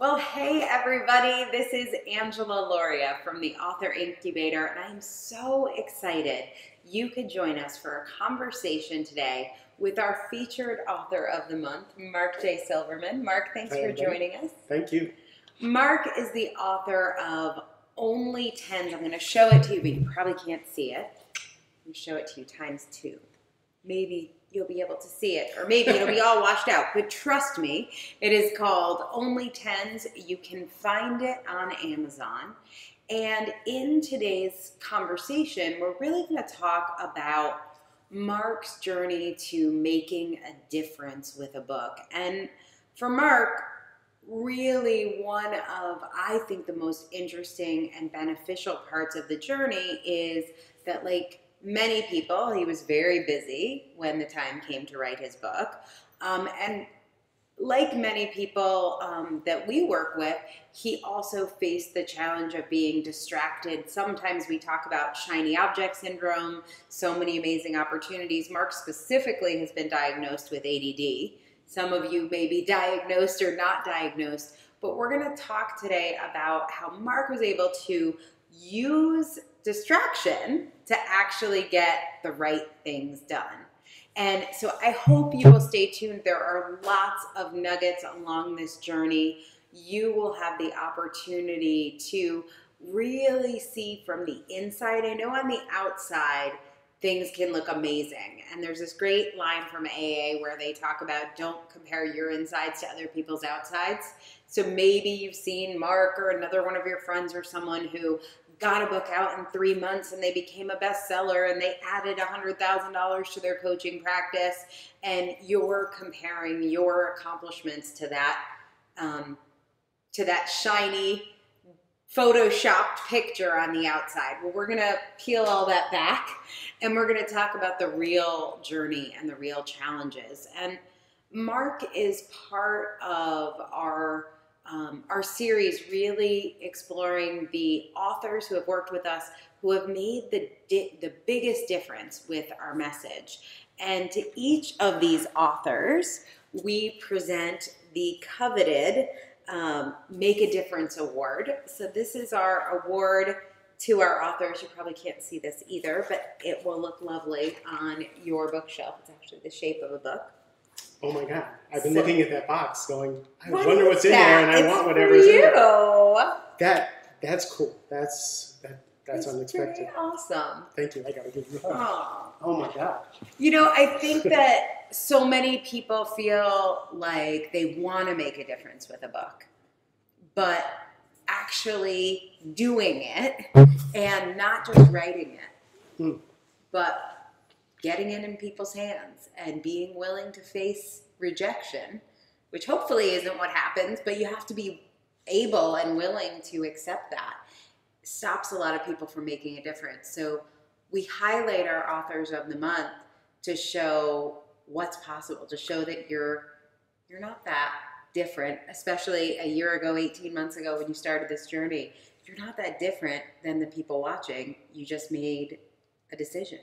Well, hey everybody, this is Angela Lauria from the Author Incubator, and I'm so excited you could join us for a conversation today with our featured author of the month, Mark J. Silverman. Mark, thanks Hi, for everybody. joining us. Thank you. Mark is the author of Only Tens. I'm going to show it to you, but you probably can't see it. Let me show it to you times two. Maybe you'll be able to see it, or maybe it'll be all washed out. But trust me, it is called Only Tens. You can find it on Amazon. And in today's conversation, we're really going to talk about Mark's journey to making a difference with a book. And for Mark, really one of, I think, the most interesting and beneficial parts of the journey is that, like many people, he was very busy when the time came to write his book. Um, and like many people um, that we work with, he also faced the challenge of being distracted. Sometimes we talk about shiny object syndrome, so many amazing opportunities. Mark specifically has been diagnosed with ADD. Some of you may be diagnosed or not diagnosed, but we're going to talk today about how Mark was able to use distraction to actually get the right things done. And so I hope you will stay tuned. There are lots of nuggets along this journey. You will have the opportunity to really see from the inside. I know on the outside, things can look amazing. And there's this great line from AA where they talk about don't compare your insides to other people's outsides. So maybe you've seen Mark or another one of your friends or someone who got a book out in three months and they became a bestseller and they added $100,000 to their coaching practice. And you're comparing your accomplishments to that, um, to that shiny, photoshopped picture on the outside. Well, we're going to peel all that back and we're going to talk about the real journey and the real challenges. And Mark is part of our um, our series really exploring the authors who have worked with us who have made the di- the biggest difference with our message. And to each of these authors, we present the coveted um, Make a Difference Award. So this is our award to our authors. You probably can't see this either, but it will look lovely on your bookshelf. It's actually the shape of a book. Oh my God. I've been So- looking at that box going, I What wonder what's in there and I It's want whatever's in there. That, that's cool. That's, that, that's It's unexpected. Awesome. Thank you. I got to give you a hug. Oh my God. You know, I think that so many people feel like they want to make a difference with a book, but actually doing it and not just writing it, Mm. but getting it in people's hands and being willing to face rejection, which hopefully isn't what happens, but you have to be able and willing to accept that, stops a lot of people from making a difference. So we highlight our authors of the month to show what's possible, to show that you're you're not that different, especially a year ago, 18 months ago when you started this journey. You're not that different than the people watching. You just made a decision.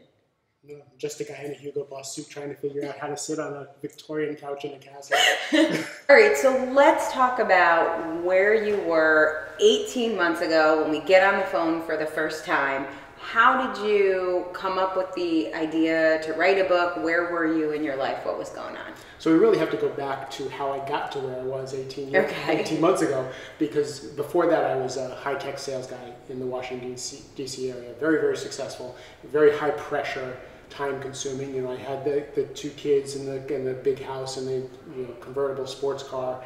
Just a guy in a Hugo Boss suit trying to figure out how to sit on a Victorian couch in a castle. All right, so let's talk about where you were 18 months ago when we get on the phone for the first time. How did you come up with the idea to write a book? Where were you in your life? What was going on? So we really have to go back to how I got to where I was 18, years, Okay. 18 months ago, because before that I was a high-tech sales guy in the Washington DC area. Very, very successful, very high pressure, time consuming. You know, I had the, the two kids in the, in the big house and the you know, convertible sports car.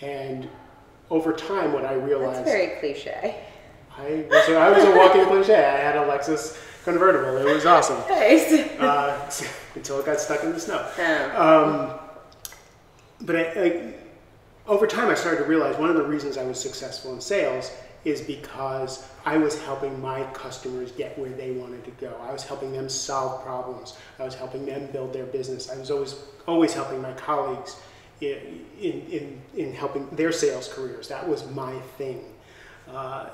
And over time, what I realized... That's very cliche. I was, a, I was a walking cliche. I had a Lexus convertible. It was awesome. Nice. Uh, until it got stuck in the snow. Um, Um, but I, I, over time, I started to realize one of the reasons I was successful in sales is because I was helping my customers get where they wanted to go. I was helping them solve problems. I was helping them build their business. I was always always helping my colleagues in in, in, in helping their sales careers. That was my thing. Uh,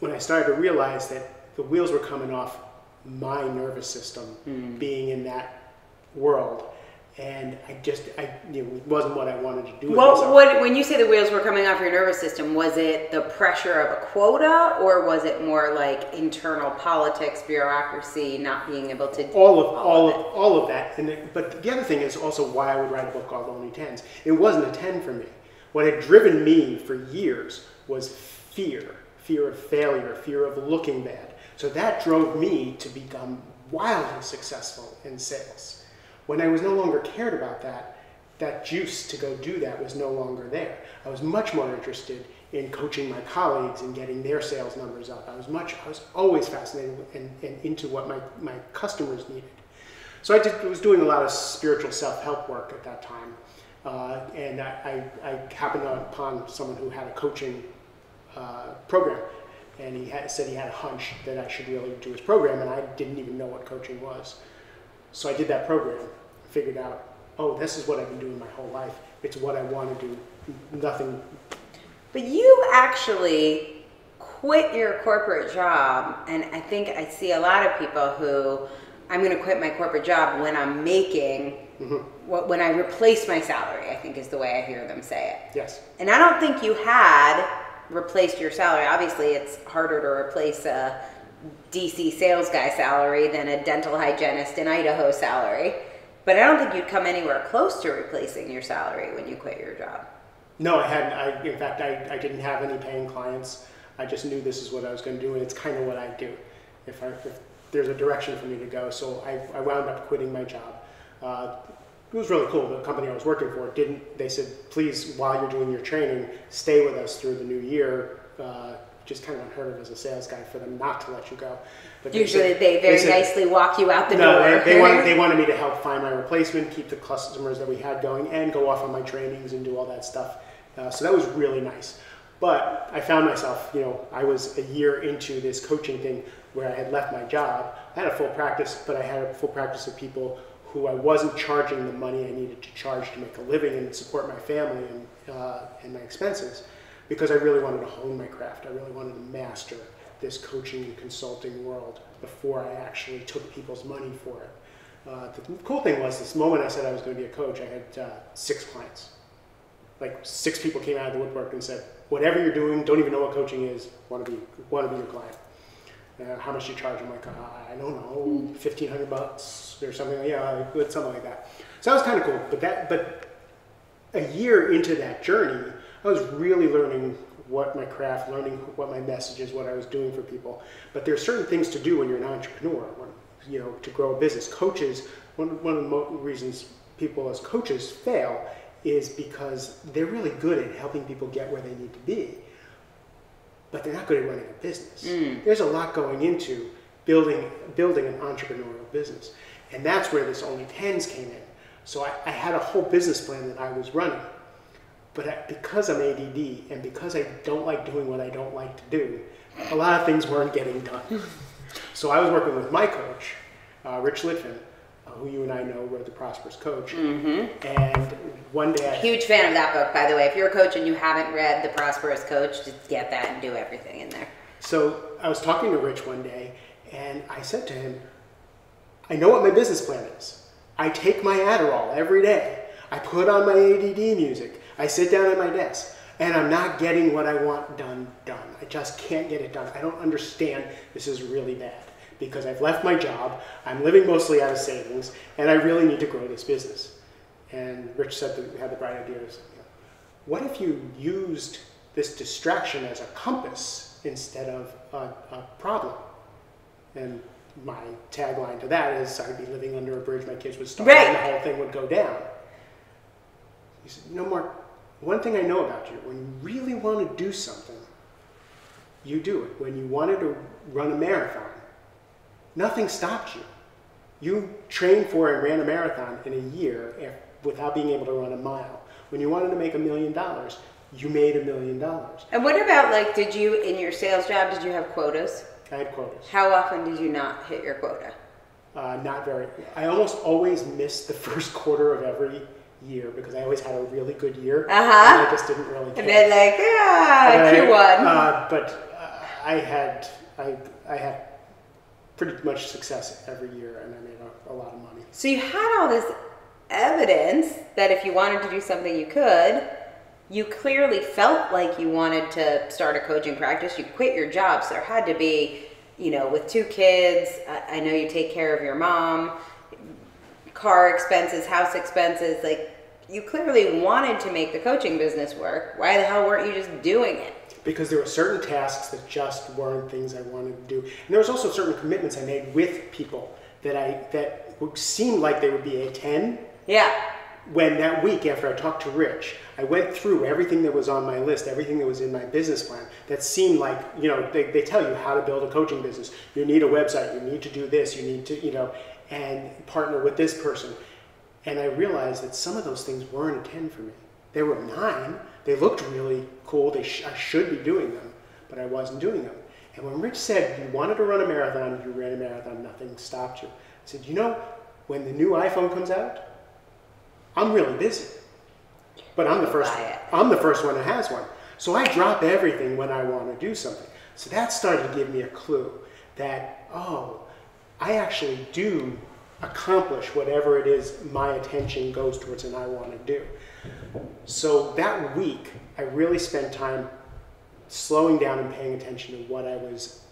when I started to realize that the wheels were coming off my nervous system being in that world, and I just I you know it wasn't what I wanted to do. Well, What, when you say the wheels were coming off your nervous system, was it the pressure of a quota or was it more like internal politics, bureaucracy, not being able to all of all all of of all of that. And it, but the other thing is also why I would write a book called Only Tens. It wasn't a ten for me. What had driven me for years was fear, fear of failure, fear of looking bad. So that drove me to become wildly successful in sales. When I was no longer cared about that, that juice to go do that was no longer there. I was much more interested in coaching my colleagues and getting their sales numbers up. I was much, I was always fascinated and, and into what my, my customers needed. So I did, was doing a lot of spiritual self-help work at that time. Uh, and I, I, I happened upon someone who had a coaching uh, program. And he had, said he had a hunch that I should really do his program, and I didn't even know what coaching was. So I did that program, figured out, oh, this is what I've been doing my whole life. It's what I want to do. Nothing. But you actually quit your corporate job, and I think I see a lot of people who I'm going to quit my corporate job when I'm making mm-hmm. what when I replace my salary. I think is the way I hear them say it. Yes. And I don't think you had replaced your salary. Obviously, it's harder to replace a DC sales guy salary than a dental hygienist in Idaho salary. But I don't think you'd come anywhere close to replacing your salary when you quit your job. No, I hadn't. I, in fact, I, I didn't have any paying clients. I just knew this is what I was going to do, and it's kind of what I do. If, I, if there's a direction for me to go, so I, I wound up quitting my job. Uh, it was really cool. The company I was working for didn't. They said, please, while you're doing your training, stay with us through the new year. Uh, just kind of unheard of as a sales guy for them not to let you go. But they Usually, said- they very said- nicely walk you out the no, door. they, they, wanted, they wanted me to help find my replacement, keep the customers that we had going, and go off on my trainings and do all that stuff. Uh, so that was really nice. But I found myself, you know, I was a year into this coaching thing where I had left my job. I had a full practice, but I had a full practice of people who I wasn't charging the money I needed to charge to make a living and support my family and, uh, and my expenses because I really wanted to hone my craft. I really wanted to master this coaching and consulting world before I actually took people's money for it. Uh, the cool thing was, this moment I said I was going to be a coach, I had uh, six clients. Like six people came out of the woodwork and said, "Whatever you're doing, don't even know what coaching is. Want to be want to be your client. Uh, how much do you charge?" I'm like, uh, "I don't know, fifteen hundred bucks or something. like Yeah, something like that." So that was kind of cool. But that, but a year into that journey, I was really learning what my craft, learning what my message is, what I was doing for people. But there are certain things to do when you're an entrepreneur, when, you know, to grow a business. Coaches, one, one of the reasons people as coaches fail is because they're really good at helping people get where they need to be, but they're not good at running a business. Mm. There's a lot going into building building an entrepreneurial business, and that's where this only tens came in. So I, I had a whole business plan that I was running, but because I'm ADD and because I don't like doing what I don't like to do, a lot of things weren't getting done. So I was working with my coach, uh, Rich Litvin, uh, who you and I know wrote The Prosperous Coach. Mm-hmm. And one day I Huge fan of that book, by the way. If you're a coach and you haven't read The Prosperous Coach, just get that and do everything in there. So I was talking to Rich one day, and I said to him, I know what my business plan is. I take my Adderall every day. I put on my ADD music. I sit down at my desk, and I'm not getting what I want done done. I just can't get it done. I don't understand. This is really bad because I've left my job. I'm living mostly out of savings, and I really need to grow this business. And Rich said that we had the bright idea. of, What if you used this distraction as a compass instead of a, a problem? And my tagline to that is I'd be living under a bridge, my kids would starve, and the whole thing would go down. He said, No more. One thing I know about you, when you really want to do something, you do it. When you wanted to run a marathon, nothing stopped you. You trained for and ran a marathon in a year without being able to run a mile. When you wanted to make a million dollars, you made a million dollars. And what about like, did you in your sales job? Did you have quotas? I had quotas. How often did you not hit your quota? Uh, not very. I almost always missed the first quarter of every year because I always had a really good year. Uh-huh. And I just didn't really care. And then like, yeah, But I- Q one. Uh, but uh, I had I, I had pretty much success every year, and I made a, a lot of money. so you had all this evidence that if you wanted to do something, you could. You clearly felt like you wanted to start a coaching practice. You quit your job, so there had to be, you know, with two kids. I, I know you take care of your mom, car expenses, house expenses. Like, you clearly wanted to make the coaching business work. Why the hell weren't you just doing it? because there were certain tasks that just weren't things I wanted to do. And there was also certain commitments I made with people that I that seemed like they would be a 10. Yeah. When that week after I talked to Rich, I went through everything that was on my list, everything that was in my business plan that seemed like, you know, they, they tell you how to build a coaching business. You need a website, you need to do this, you need to, you know, and partner with this person. And I realized that some of those things weren't a 10 for me. They were nine, they looked really cool. They sh- I should be doing them, but I wasn't doing them. And when Rich said you wanted to run a marathon, you ran a marathon, nothing stopped you. I said, you know, when the new iPhone comes out, I'm really busy. But I'm the first I'm the first one that has one. So I drop everything when I want to do something. So that started to give me a clue that, oh, I actually do accomplish whatever it is my attention goes towards and I want to do. So that week, I really spent time slowing down and paying attention to what I was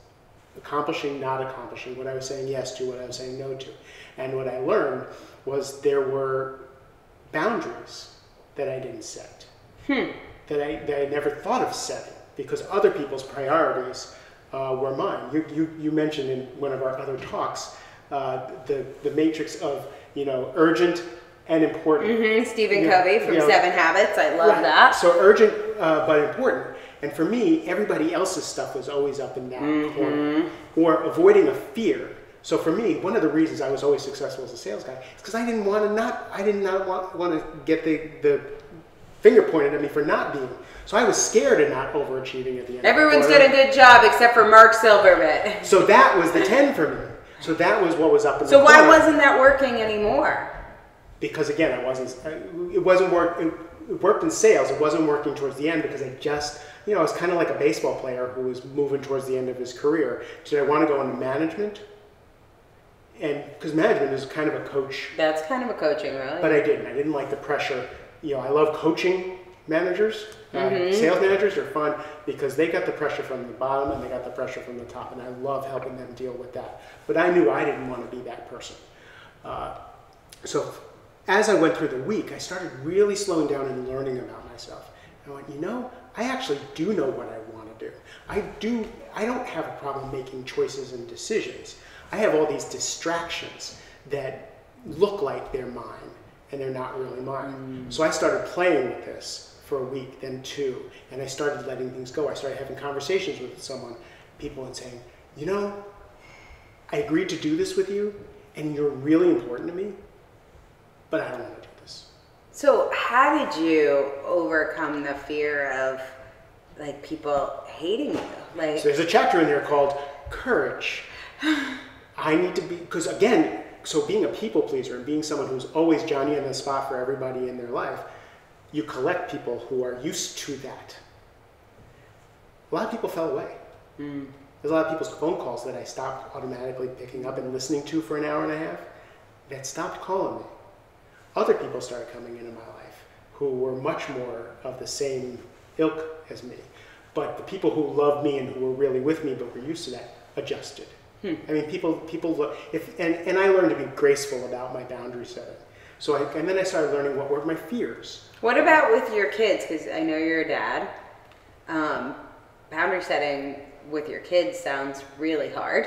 accomplishing, not accomplishing, what I was saying yes to, what I was saying no to. And what I learned was there were boundaries that I didn't set, hmm. that, I, that I never thought of setting because other people's priorities uh, were mine. You, you, you mentioned in one of our other talks uh, the, the matrix of you know urgent and important. Mm-hmm. Stephen you Covey from you know, Seven Habits. I love right. that. So urgent uh, but important. And for me, everybody else's stuff was always up in that mm-hmm. corner, or avoiding a fear. So for me, one of the reasons I was always successful as a sales guy is because I didn't want to not. I did not want, want to get the the finger pointed at me for not being. So I was scared of not overachieving at the end. Everyone's done a good job except for Mark Silverman. So that was the ten for me. So that was what was up in so the. So why wasn't that working anymore? because again, I wasn't. It wasn't work. It worked in sales. It wasn't working towards the end because I just, you know, I was kind of like a baseball player who was moving towards the end of his career. Did I want to go into management? And because management is kind of a coach. That's kind of a coaching, really. But I didn't. I didn't like the pressure. You know, I love coaching managers. Mm-hmm. Uh, sales managers are fun because they got the pressure from the bottom and they got the pressure from the top, and I love helping them deal with that. But I knew I didn't want to be that person. Uh, so as I went through the week, I started really slowing down and learning about myself. I went, you know, I actually do know what I want to do. I do. I don't have a problem making choices and decisions. I have all these distractions that look like they're mine and they're not really mine. Mm. So I started playing with this for a week, then two, and I started letting things go. I started having conversations with someone, people, and saying, you know, I agreed to do this with you, and you're really important to me but I don't want to do this. So, how did you overcome the fear of like people hating you? Like, so there's a chapter in there called courage. I need to be because again, so being a people pleaser and being someone who's always Johnny in the spot for everybody in their life, you collect people who are used to that. A lot of people fell away. Mm. There's a lot of people's phone calls that I stopped automatically picking up and listening to for an hour and a half that stopped calling me other people started coming into my life who were much more of the same ilk as me. But the people who loved me and who were really with me but were used to that adjusted. Hmm. I mean, people people look if and, and I learned to be graceful about my boundary setting. So I, and then I started learning what were my fears. What about with your kids? Because I know you're a dad. Um, boundary setting with your kids sounds really hard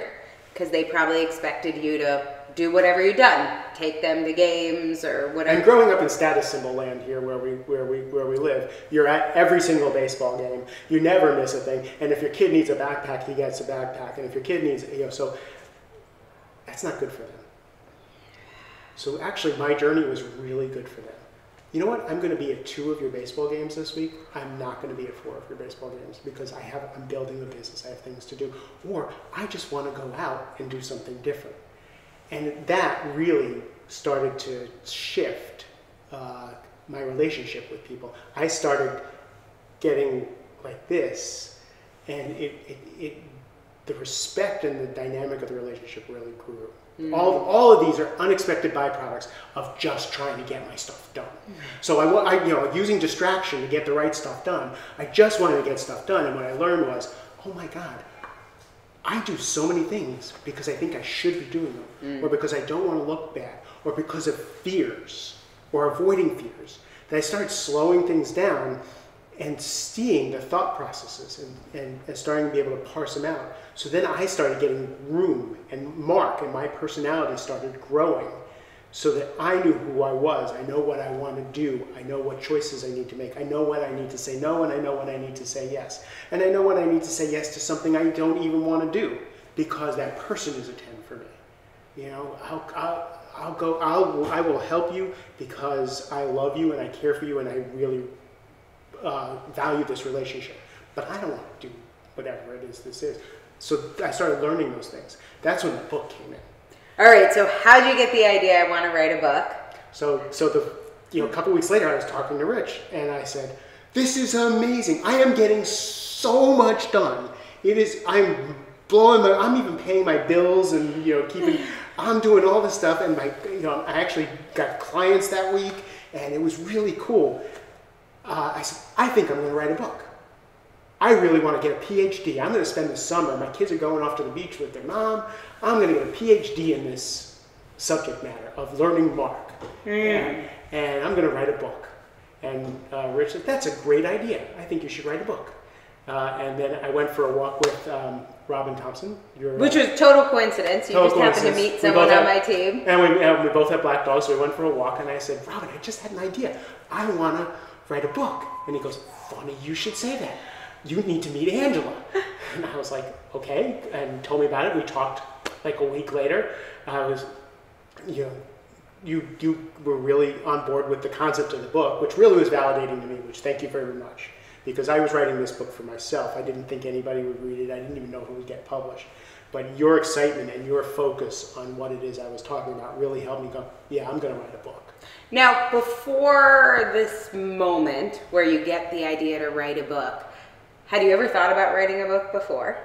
because they probably expected you to do whatever you've done. Take them to games or whatever. And growing up in status symbol land here, where we where we where we live, you're at every single baseball game. You never miss a thing. And if your kid needs a backpack, he gets a backpack. And if your kid needs, you know, so that's not good for them. So actually, my journey was really good for them. You know what? I'm going to be at two of your baseball games this week. I'm not going to be at four of your baseball games because I have I'm building a business. I have things to do, or I just want to go out and do something different. And that really started to shift uh, my relationship with people. I started getting like this, and it, it, it, the respect and the dynamic of the relationship really grew. Mm. All, all of these are unexpected byproducts of just trying to get my stuff done. Mm. So I, I, you know, using distraction to get the right stuff done. I just wanted to get stuff done, and what I learned was, oh my God, I do so many things because I think I should be doing them, mm. or because I don't want to look bad, or because of fears, or avoiding fears. That I started slowing things down and seeing the thought processes and, and, and starting to be able to parse them out. So then I started getting room and mark, and my personality started growing so that I knew who I was. I know what I want to do. I know what choices I need to make. I know when I need to say no, and I know when I need to say yes. And I know when I need to say yes to something I don't even want to do because that person is a 10 for me. You know, I'll, I'll, I'll go, I'll, I will help you because I love you and I care for you and I really uh, value this relationship. But I don't want to do whatever it is this is. So I started learning those things. That's when the book came in. All right. So how did you get the idea? I want to write a book. So, so the you know, a couple weeks later, I was talking to Rich, and I said, "This is amazing. I am getting so much done. It is. I'm blowing my. I'm even paying my bills, and you know, keeping. I'm doing all this stuff, and my, you know, I actually got clients that week, and it was really cool. Uh, I said, I think I'm going to write a book. I really want to get a PhD. I'm going to spend the summer. My kids are going off to the beach with their mom. I'm going to get a PhD in this subject matter of learning Mark. And, and I'm going to write a book. And uh, Rich said, That's a great idea. I think you should write a book. Uh, and then I went for a walk with um, Robin Thompson. Your, Which was total coincidence. You Total just happened to meet someone on had- my team. and we, and we both have black dogs, so we went for a walk, and I said, Robin, I just had an idea. I want to write a book. And he goes, Funny, you should say that. You need to meet Angela. And I was like, Okay, and told me about it. We talked like a week later. I was, you know, you, you were really on board with the concept of the book, which really was validating to me, which thank you very much. Because I was writing this book for myself. I didn't think anybody would read it. I didn't even know if it would get published. But your excitement and your focus on what it is I was talking about really helped me go, yeah, I'm going to write a book. Now, before this moment where you get the idea to write a book, had you ever thought about writing a book before?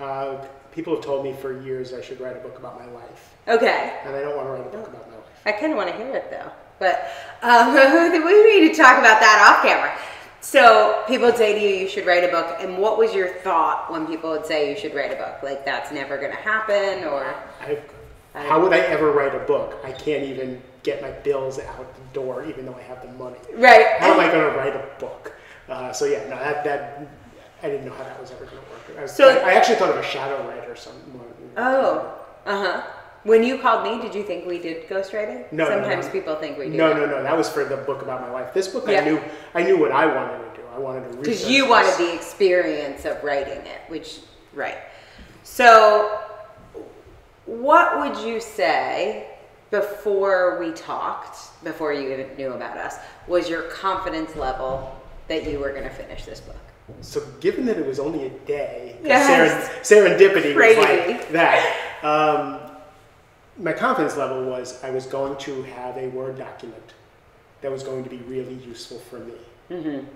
Uh, people have told me for years I should write a book about my life. Okay. And I don't want to write a book about my life. I kind of want to hear it though. But um, we need to talk about that off camera. So people would say to you, you should write a book. And what was your thought when people would say you should write a book? Like that's never going to happen, or I, how would I ever write a book? I can't even get my bills out the door, even though I have the money. right? How am I going to write a book? Uh, so yeah, no, that that I didn't know how that was ever going to work. I, was, So- I, I actually thought of a shadow writer or something. Oh, uh huh. When you called me, did you think we did ghostwriting? No, no, Sometimes no. people think we do. No, no, no. That was for the book about my life. This book, Yeah. I knew, I knew what I wanted to do. I wanted to Because you this. wanted the experience of writing it, which, right. So, what would you say before we talked, before you even knew about us, was your confidence level that you were going to finish this book? So, given that it was only a day, Yes. seren- serendipity Crazy. was like that. Um, my confidence level was I was going to have a Word document that was going to be really useful for me. Mm-hmm.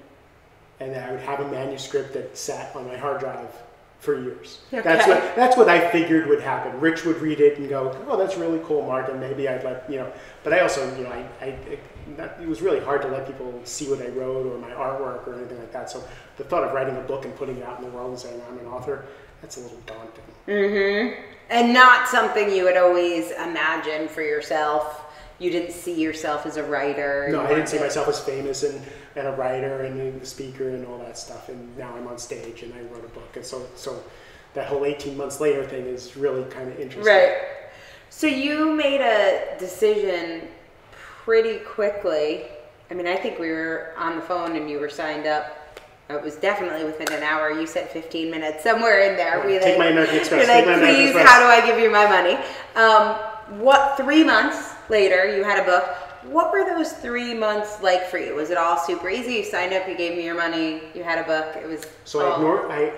and that I would have a manuscript that sat on my hard drive for years. Okay. That's what that's what I figured would happen. Rich would read it and go, "Oh, that's really cool, Mark," and maybe I'd let you know. But I also, you know, I, I it, not, it was really hard to let people see what I wrote or my artwork or anything like that. So the thought of writing a book and putting it out in the world and saying I'm an author, that's a little daunting. Mm-hmm. And not something you would always imagine for yourself. You didn't see yourself as a writer. No, I didn't see myself as famous and, and a writer and a speaker and all that stuff. And now I'm on stage and I wrote a book. And so, so that whole 18 months later thing is really kind of interesting. Right. So you made a decision pretty quickly. I mean, I think we were on the phone and you were signed up. It was definitely within an hour. You said 15 minutes, somewhere in there. We Take like, my American Express, You're like, take my American please, how do I give you my money? Um, what three months later you had a book? What were those three months like for you? Was it all super easy? You signed up, you gave me your money, you had a book. It was. So I ignored. I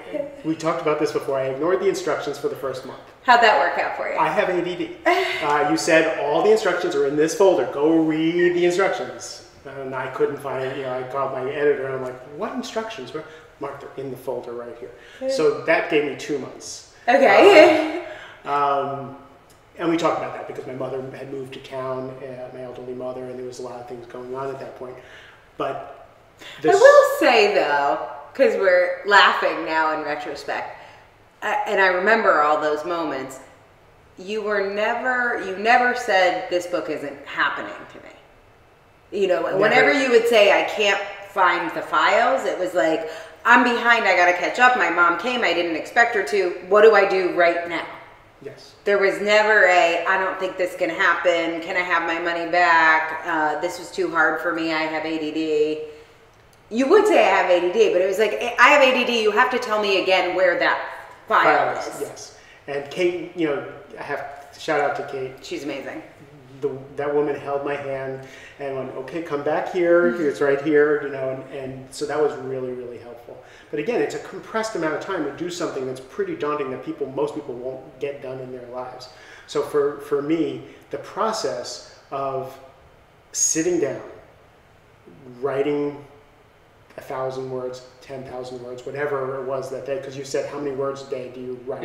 we talked about this before. I ignored the instructions for the first month. How'd that work out for you? I have ADD. Uh, you said all the instructions are in this folder. Go read the instructions. And I couldn't find. You know, I called my editor and I'm like, "What instructions?" Where? Mark, they're in the folder right here. So that gave me two months. okay. Um, and we talked about that because my mother had moved to town, uh, my elderly mother, and there was a lot of things going on at that point. But I will say though, because we're laughing now in retrospect, and I remember all those moments. You were never, you never said this book isn't happening to me. You know, whenever you would say I can't find the files, it was like I'm behind. I got to catch up. My mom came. I didn't expect her to. What do I do right now? Yes, There was never a, I don't think this can happen. Can I have my money back? Uh, this was too hard for me. I have ADD. You would say I have ADD, but it was like, I have ADD. You have to tell me again where that file files, is. yes. And Kate, you know, I have shout out to Kate. She's amazing. The, that woman held my hand and went, okay, come back here. Mm-hmm. It's right here, you know, and, and so that was really, really helpful. But again, it's a compressed amount of time to do something that's pretty daunting that people, most people won't get done in their lives. So for, for me, the process of sitting down, writing a thousand words, ten thousand words, whatever it was that day. Because you said how many words a day do you write,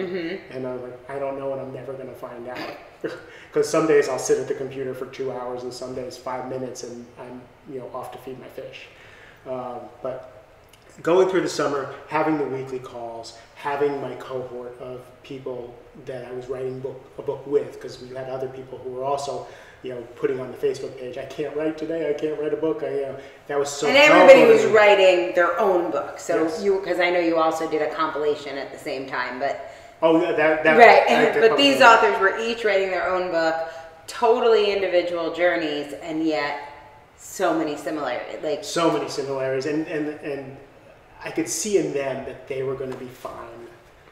and I'm like, I don't know, and I'm never going to find out. Because some days I'll sit at the computer for two hours, and some days five minutes, and I'm you know off to feed my fish. Um, but going through the summer, having the weekly calls, having my cohort of people that I was writing book, a book with, because we had other people who were also, you know, putting on the Facebook page, I can't write today, I can't write a book. I, you know, that was so. and everybody was writing their own book. So Yes. you, because I know you also did a compilation at the same time, but Oh, that that. that right. But these probably- authors were each writing their own book, totally individual journeys, and yet so many similarities. Like so many similarities, and and and I could see in them that they were going to be fine.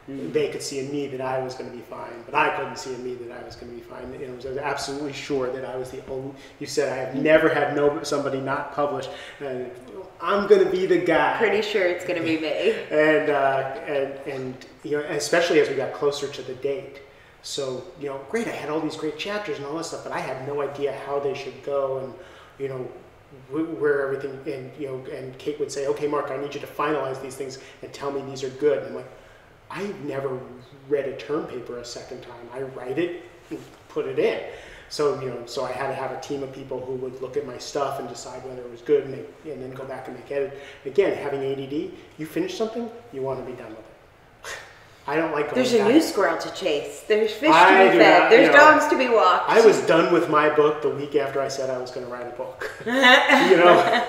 They could see in me that I was going to be fine, but I couldn't see in me that I was going to be fine. You know, I was absolutely sure that I was the only. You said I have never had no somebody not published, and I'm going to be the guy. pretty sure it's going to be me. and uh, and and you know, especially as we got closer to the date. So you know, great, I had all these great chapters and all this stuff, but I had no idea how they should go, and you know, where everything. And you know, and Kate would say, "Okay, Mark, I need you to finalize these things and tell me these are good." And I'm like, I've never read a term paper a second time. I write it and put it in. So you know, so I had to have a team of people who would look at my stuff and decide whether it was good, and, make, and then go back and make edit. Again, having ADD, you finish something, you want to be done with it. I don't like There's a new squirrel to chase. There's fish I to be fed. not- There's know, dogs to be walked. I was done with my book the week after I said I was going to write a book. you know,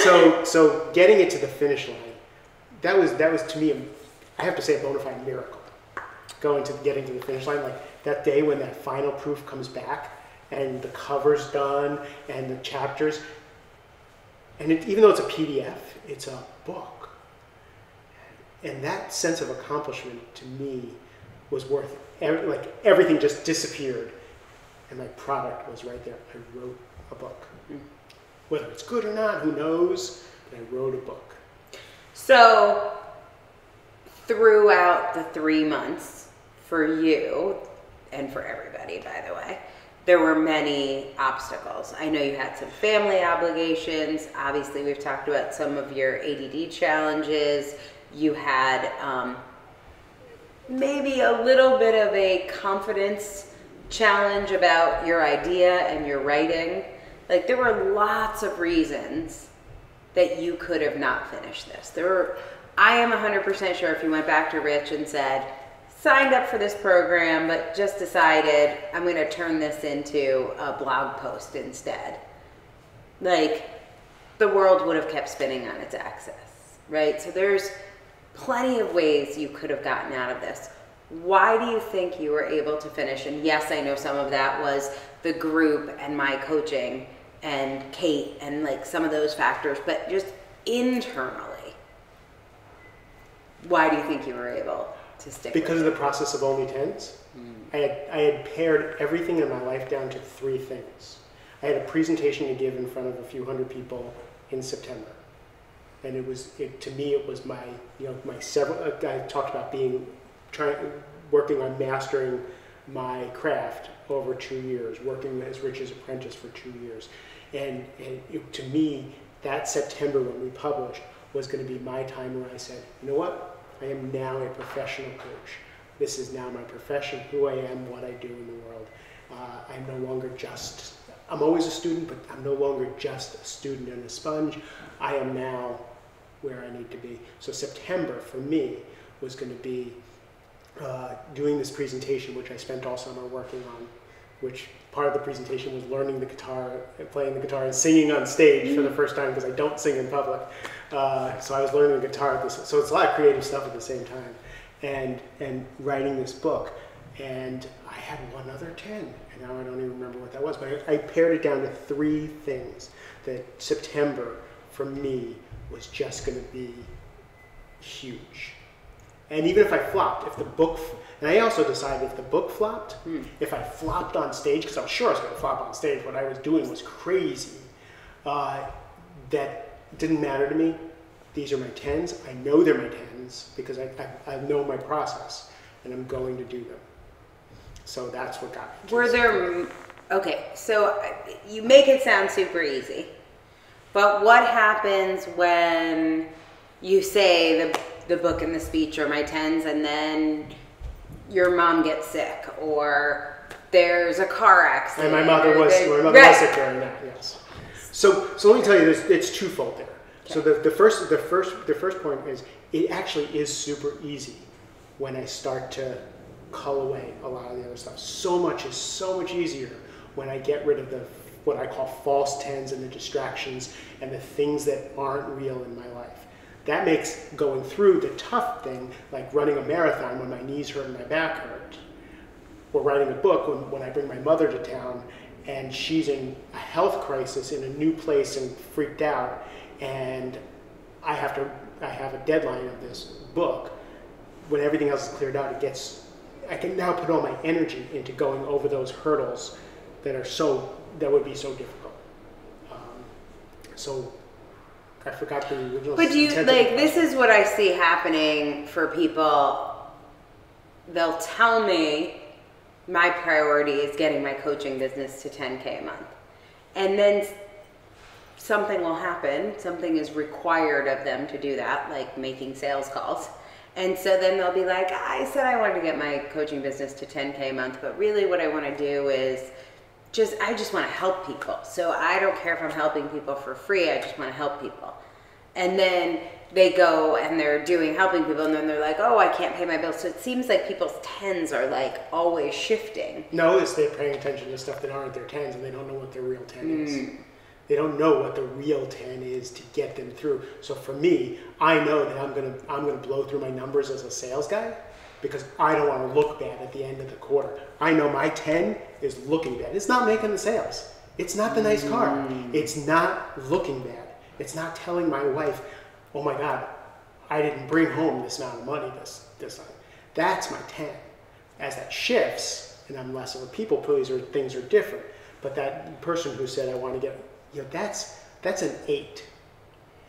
so so getting it to the finish line, that was that was to me, a- I have to say, a bona fide miracle. Going to getting to the finish line, like that day when that final proof comes back and the cover's done and the chapters, and it, even though it's a PDF, it's a book. And that sense of accomplishment to me was worth it. Like everything just disappeared, and my product was right there. I wrote a book. Hmm. Whether it's good or not, who knows? But I wrote a book. So, throughout the three months for you and for everybody, by the way, there were many obstacles. I know you had some family obligations. Obviously, we've talked about some of your ADD challenges. You had um, maybe a little bit of a confidence challenge about your idea and your writing. Like, there were lots of reasons that you could have not finished this. There were, I am 100% sure if you went back to Rich and said, signed up for this program, but just decided I'm going to turn this into a blog post instead. Like, the world would have kept spinning on its axis, right? So there's plenty of ways you could have gotten out of this. Why do you think you were able to finish? And yes, I know some of that was the group and my coaching and Kate and like some of those factors, but just internally, why do you think you were able to stick Because of the process of only tens, I, had, I had pared everything in my life down to three things. I had a presentation to give in front of a few hundred people in September. And it was, it, to me, it was my, you know, my several, uh, I talked about being, trying, working on mastering my craft over two years, working as Rich's apprentice for two years. And, and it, to me, that September when we published was going to be my time where I said, you know what? I am now a professional coach. This is now my profession, who I am, what I do in the world. Uh, I'm no longer just, I'm always a student, but I'm no longer just a student and a sponge. I am now where I need to be. So September for me was going to be uh, doing this presentation, which I spent all summer working on, which part of the presentation was learning the guitar, playing the guitar, and singing on stage for the first time because I don't sing in public. Uh, so I was learning the guitar. At this, so it's a lot of creative stuff at the same time, and and writing this book. And I had one other ten, and now I don't even remember what that was. But I, I pared it down to three things that September for me was just going to be huge. And even if I flopped, if the book, and I also decided if the book flopped, Hmm. if I flopped on stage, because I'm sure I was going to flop on stage, what I was doing was crazy, uh, that didn't matter to me. These are my tens. I know they're my tens because I, I, I know my process and I'm going to do them. So that's what got me. Were there, okay, so uh, you make it sound super easy, but what happens when you say the, the book and the speech are my tens and then your mom gets sick or there's a car accident? And my mother was my mother Right. was sick during that. Yes. So so let me tell you this. It's twofold there. So the, the first the first the first point is it actually is super easy when I start to cull away a lot of the other stuff. So much is so much easier when I get rid of the what I call false tens and the distractions and the things that aren't real in my life. That makes going through the tough thing, like running a marathon when my knees hurt and my back hurt, or writing a book when, when I bring my mother to town and she's in a health crisis in a new place and freaked out. And I have to I have a deadline of this book. When everything else is cleared out it gets I can now put all my energy into going over those hurdles that are so that would be so difficult. Um, so I forgot the original But do you intent of the like this is what I see happening for people. They'll tell me my priority is getting my coaching business to 10k a month. And then something will happen, something is required of them to do that, like making sales calls. And so then they'll be like, ah, I said I wanted to get my coaching business to 10k a month, but really what I want to do is just I just want to help people. So I don't care if I'm helping people for free. I just want to help people. And then they go and they're doing helping people and then they're like, "Oh, I can't pay my bills." So it seems like people's tens are like always shifting. No, it's they're paying attention to stuff that aren't their tens and they don't know what their real ten is. Mm. They don't know what the real ten is to get them through. So for me, I know that I'm gonna I'm gonna blow through my numbers as a sales guy because I don't want to look bad at the end of the quarter. I know my ten is looking bad. It's not making the sales. It's not the nice car. Mm. It's not looking bad. It's not telling my wife, "Oh my God, I didn't bring home this amount of money this this time." That's my ten. As that shifts, and I'm less of a people pleaser, things are different. But that person who said, "I want to get," you know, that's that's an eight.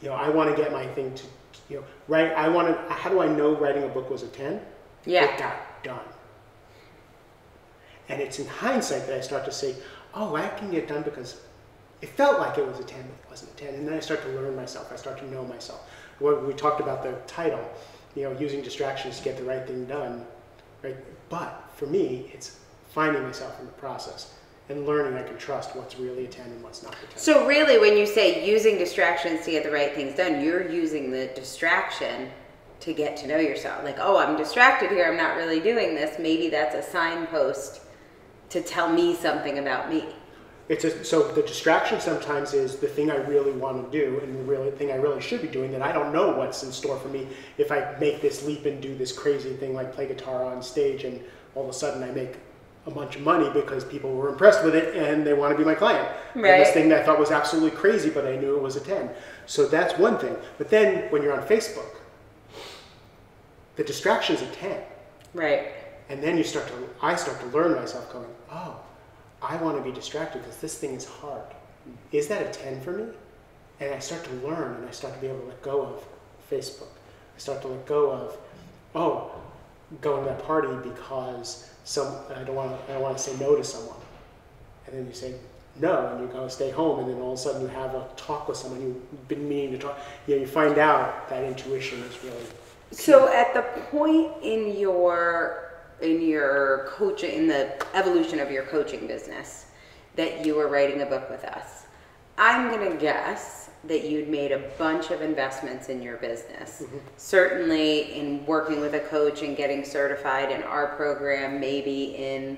You know, I want to get my thing to, you know, right. I want to. How do I know writing a book was a ten? Yeah. It got done. And it's in hindsight that I start to say, "Oh, I can get done because it felt like it was a 10, but it wasn't a 10. And then I start to learn myself. I start to know myself. When we talked about the title, you know, using distractions to get the right thing done, right? But for me, it's finding myself in the process and learning I can trust what's really a 10 and what's not a 10. So really when you say using distractions to get the right things done, you're using the distraction to get to know yourself. Like, "Oh, I'm distracted here. I'm not really doing this." Maybe that's a signpost to tell me something about me. It's a, so the distraction sometimes is the thing I really want to do and the really thing I really should be doing that I don't know what's in store for me if I make this leap and do this crazy thing like play guitar on stage and all of a sudden I make a bunch of money because people were impressed with it and they want to be my client. And this thing that I thought was absolutely crazy but I knew it was a 10. So that's one thing. But then when you're on Facebook, the distraction's a 10. Right. And then you start to, I start to learn myself going, oh, I want to be distracted because this thing is hard. Is that a 10 for me? And I start to learn and I start to be able to let go of Facebook. I start to let go of, oh, going to that party because some, I don't want to, I don't want to say no to someone. And then you say no and you go stay home and then all of a sudden you have a talk with someone you've been meaning to talk. You know, you find out that intuition is really So at the point in your in your coaching in the evolution of your coaching business that you were writing a book with us. I'm gonna guess that you'd made a bunch of investments in your business. Certainly in working with a coach and getting certified in our program, maybe in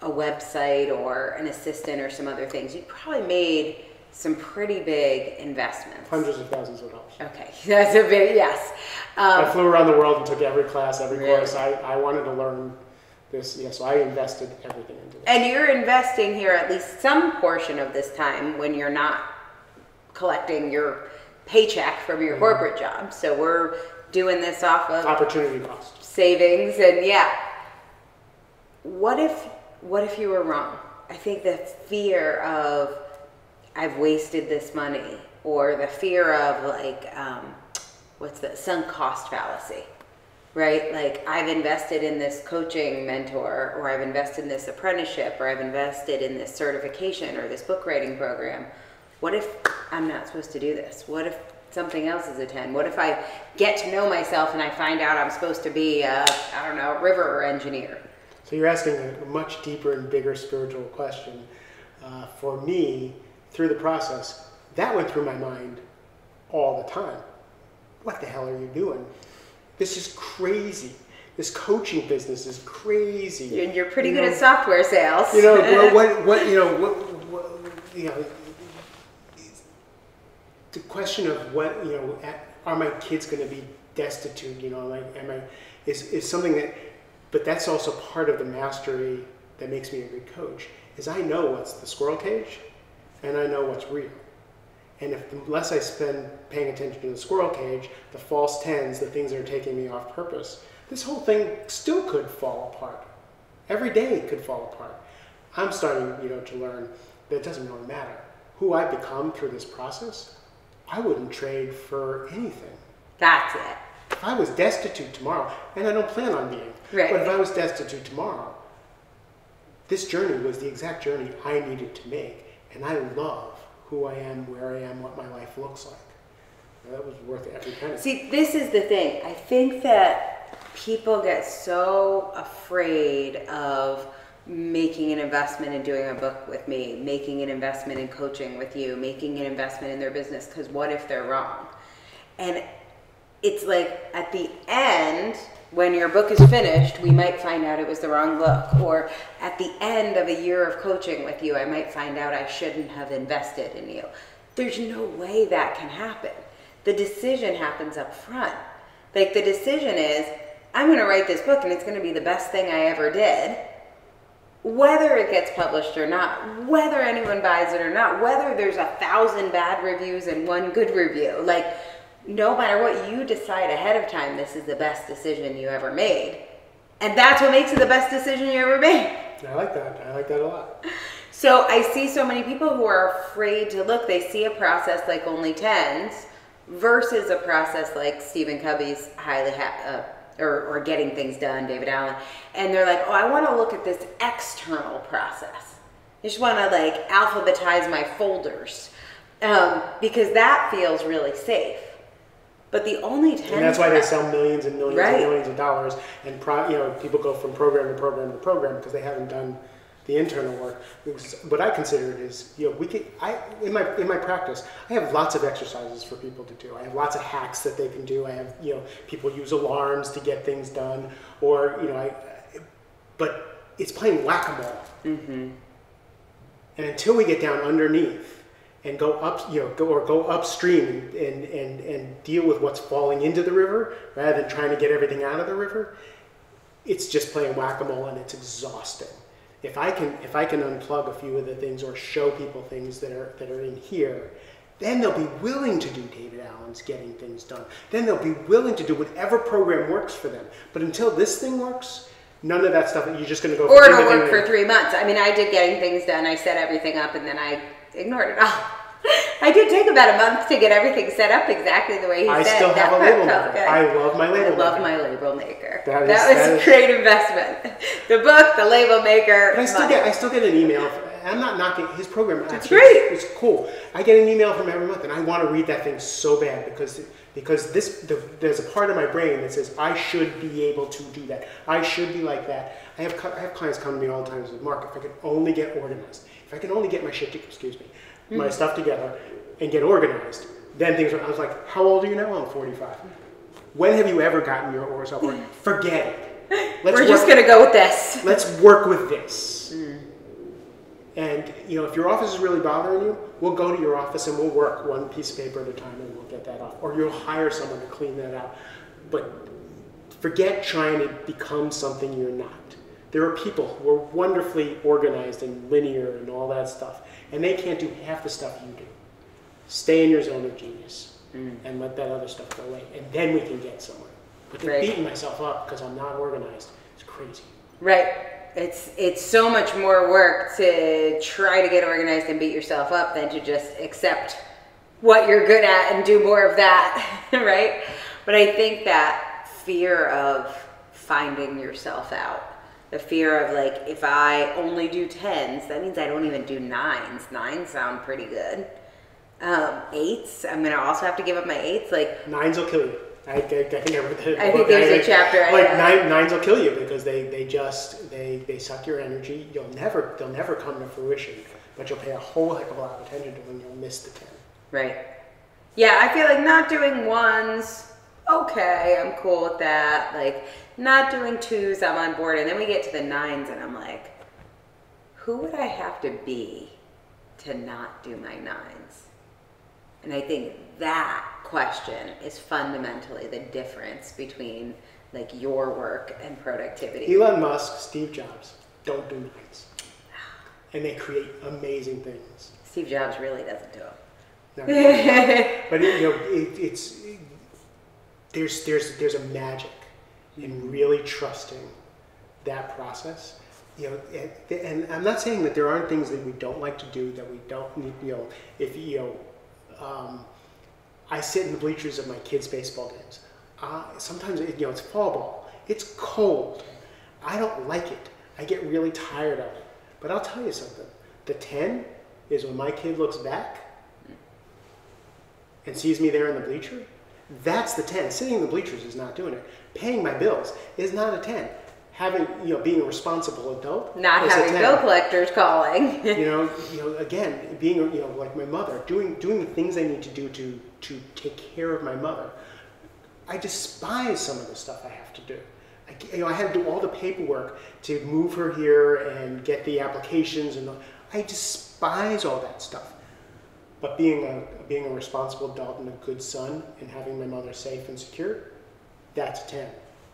a website or an assistant or some other things. You probably made some pretty big investments. Hundreds of thousands of dollars. Okay, that's a big yes. I Um, flew around the world and took every class, every Really? course. I, I wanted to learn this. Yeah, so I invested everything into it. and you're investing here at least some portion of this time when you're not collecting your paycheck from Mm-hmm. your corporate job. So we're doing this off of Opportunity cost. savings and yeah. What if what if you were wrong? I think the fear of I've wasted this money or the fear of like um, what's the sunk cost fallacy right like i've invested in this coaching mentor or i've invested in this apprenticeship or i've invested in this certification or this book writing program what if i'm not supposed to do this what if something else is a 10 what if i get to know myself and i find out i'm supposed to be a i don't know river engineer So you're asking a much deeper and bigger spiritual question. Uh, for me, through the process, that went through my mind all the time. What the hell are you doing? This is crazy. This coaching business is crazy. and you're pretty You good know, at software sales You know, what, what, what you know, what, what, you know, the question of what, you know, are my kids going to be destitute? You know, like, am I, is, is something that, but that's also part of the mastery that makes me a good coach, is I know what's the squirrel cage and I know what's real. And if the less I spend paying attention to the squirrel cage, the false tens, the things that are taking me off purpose, this whole thing still could fall apart. Every day could fall apart. I'm starting, you know, to learn that it doesn't really matter. Who I become through this process, I wouldn't trade for anything. that's it If I was destitute tomorrow, and I don't plan on being, Right. but if I was destitute tomorrow, this journey was the exact journey I needed to make, and I love who I am, where I am, what my life looks like. That was worth every penny. See, this is the thing. I think that people get so afraid of making an investment in doing a book with me, making an investment in coaching with you, making an investment in their business because what if they're wrong? And it's like at the end, when your book is finished, we might find out it was the wrong book. Or at the end of a year of coaching with you, I might find out I shouldn't have invested in you. There's no way that can happen. The decision happens up front. Like the decision is, I'm going to write this book and it's going to be the best thing I ever did. Whether it gets published or not, whether anyone buys it or not, whether there's a thousand bad reviews and one good review, like no matter what you decide ahead of time, this is the best decision you ever made. And that's what makes it the best decision you ever made. I like that. I like that a lot. So I see so many people who are afraid to look. They see a process like only tens versus a process like Stephen Covey's highly ha- uh, or, or getting things done, David Allen, and they're like, oh, I want to look at this external process. I just want to like alphabetize my folders um, because that feels really safe. But the only ten And that's why they sell millions and millions Right. and millions of dollars. And pro, you know, people go from program to program to program because they haven't done the internal work. What I consider it is, you know, we could. I in my in my practice, I have lots of exercises for people to do. I have lots of hacks that they can do. I have, you know, people use alarms to get things done, or you know, I. But it's playing whack a mole. Mm-hmm. And until we get down underneath and go up, you know, go or go upstream and, and, and, and deal with what's falling into the river rather than trying to get everything out of the river, it's just playing whack-a-mole and it's exhausting. If I can if I can unplug a few of the things or show people things that are that are in here, then they'll be willing to do David Allen's getting things done. Then they'll be willing to do whatever program works for them. But until this thing works, none of that stuff. You're just going to go. or it'll work for three months. I mean, I did getting things done. I set everything up, and then I ignored it all. I did take about a month to get everything set up exactly the way he I said. I still have a label maker. good. I love my label maker. I love maker. my label maker. That That, is- was that a is- great investment. The book, the label maker. But I still money. get I still get an email. I'm not knocking his program. Actually, great. It's, it's cool. I get an email from every month, and I want to read that thing so bad because because this the, there's a part of my brain that says I should be able to do that. I should be like that. I have I have clients come to me all the time and say, Mark, if I could only get organized, if I can only get my shit, to, excuse me, my stuff together and get organized, then things. Are, I was like, how old are you now? I'm 45. When have you ever gotten your yourself organized? Forget it. Let's We're just gonna go with this. let's work with this. Mm. And you know, if your office is really bothering you, we'll go to your office and we'll work one piece of paper at a time and we'll get that off. Or you'll hire someone to clean that out. But forget trying to become something you're not. There are people who are wonderfully organized and linear and all that stuff, and they can't do half the stuff you do. Stay in your zone of genius mm. and let that other stuff go away, and then we can get somewhere. But Right. beating myself up because I'm not organized is crazy. Right. It's it's so much more work to try to get organized and beat yourself up than to just accept what you're good at and do more of that, right? But I think that fear of finding yourself out, the fear of like if I only do tens, that means I don't even do nines. Nines sound pretty good. Um, eights, I'm gonna also have to give up my eights. Like Nines will kill you. I, I, I think I read that. I think there's a chapter, Like nine, nines will kill you because they, they just they, they suck your energy. You'll never they'll never come to fruition, but you'll pay a whole heck of a lot of attention to them. You'll miss the ten. Right. Yeah, I feel like not doing ones, okay, I'm cool with that. Like not doing twos, I'm on board. And then we get to the nines and I'm like, who would I have to be to not do my nines? And I think that question is fundamentally the difference between like your work and productivity. Elon Musk, Steve Jobs don't do nines, and they create amazing things. Steve Jobs really doesn't do them. No, but it, you know, it, it's there's there's there's a magic in really trusting that process. You know, and, and I'm not saying that there aren't things that we don't like to do that we don't need. You know, if you know, um, I sit in the bleachers of my kids' baseball games. Uh, sometimes you know it's fall ball. It's cold. I don't like it. I get really tired of it. But I'll tell you something. The ten is when my kid looks back and sees me there in the bleacher, that's the 10. Sitting in the bleachers is not doing it. Paying my bills is not a 10. Having, you know, being a responsible adult Not is a having 10. bill collectors calling. You know, you know, again, being, you know, like my mother, doing doing the things I need to do to to take care of my mother. I despise some of the stuff I have to do. I, you know, I had to do all the paperwork to move her here and get the applications, and the, I despise all that stuff. But being a being a responsible adult and a good son, and having my mother safe and secure, that's a ten.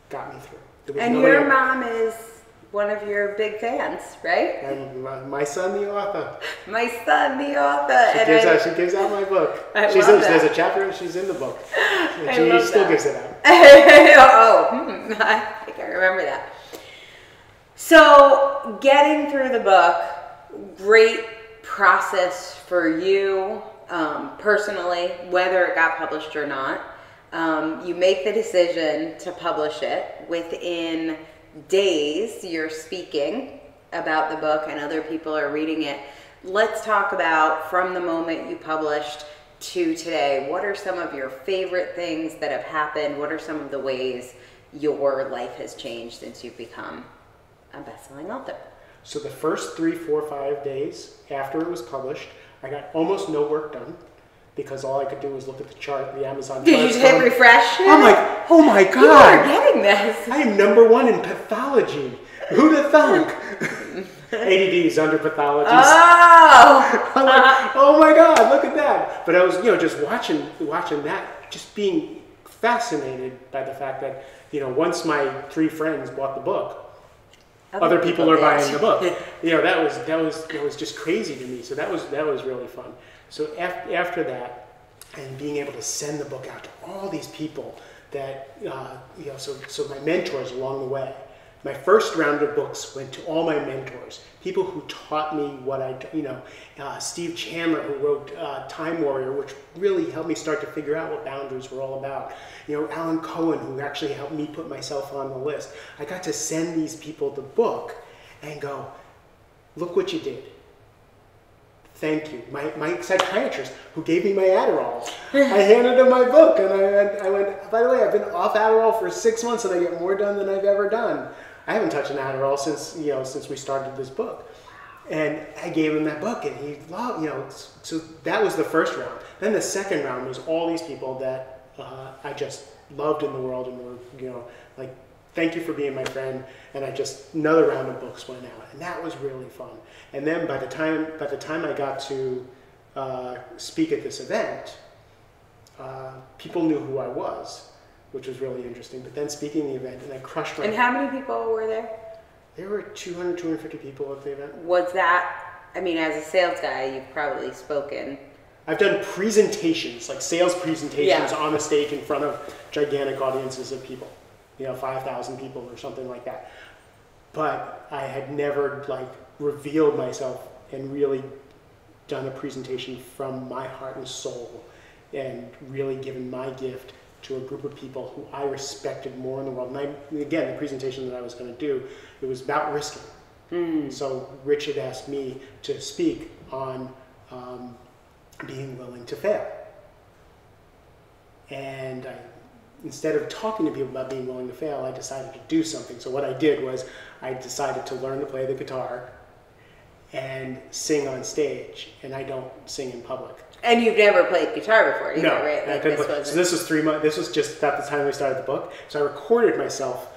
Got me through. And your mom is one of your big fans, right? and my, my son, the author. My son, the author. She and gives I, out. She gives out my book. I she's in. There's a chapter. She's in the book. And I she still that. gives it out. oh, hmm, I think I remember that. So, getting through the book, great process for you um, personally, whether it got published or not. Um, you make the decision to publish it. Within days, you're speaking about the book, and other people are reading it. Let's talk about from the moment you published to today. What are some of your favorite things that have happened? What are some of the ways your life has changed since you've become a best-selling author? So the first three, four, five days after it was published, I got almost no work done because all I could do was look at the chart, the Amazon. Did you just hit refresh? I'm like, oh my god! you are getting this. I am number one in pathology. Who'd have thunk? ADD is under pathology. Oh, I'm like, uh-huh. oh my god, look at that! But I was, you know, just watching, watching that, just being fascinated by the fact that, you know, once my three friends bought the book, other people, are did. buying the book. you know, that was that was that was just crazy to me. So that was that was really fun. So af- after that, and being able to send the book out to all these people that uh, you know, so so my mentors along the way. My first round of books went to all my mentors, people who taught me what I, you know, uh, Steve Chandler, who wrote uh, Time Warrior, which really helped me start to figure out what boundaries were all about. You know, Alan Cohen, who actually helped me put myself on the list. I got to send these people the book and go, look what you did. thank you. My, my psychiatrist who gave me my Adderall, I handed him my book and I went, I went, by the way, I've been off Adderall for six months and I get more done than I've ever done. I haven't touched an Adderall since, you know, since we started this book. And I gave him that book and he loved, you know, so that was the first round. Then the second round was all these people that uh, I just loved in the world and were, you know, like, thank you for being my friend. And I just, another round of books went out and that was really fun. And then by the time, by the time I got to uh, speak at this event, uh, people knew who I was, which was really interesting. But then speaking the event, and I crushed my. And how many people were there? There were 200, 250 people at the event. Was that? I mean, as a sales guy, you've probably spoken. I've done presentations, like sales presentations Yeah. on a stage in front of gigantic audiences of people, you know, 5,000 people or something like that. But I had never like revealed myself and really done a presentation from my heart and soul and really given my gift to a group of people who I respected more in the world. And I, again, the presentation that I was going to do, it was about risking. So Rich had asked me to speak on um, being willing to fail. And I, instead of talking to people about being willing to fail, I decided to do something. So what I did was I decided to learn to play the guitar and sing on stage. And I don't sing in public. And you've never played guitar before, either, No, right? Like this was. so this was three months. This was just about the time we started the book. So I recorded myself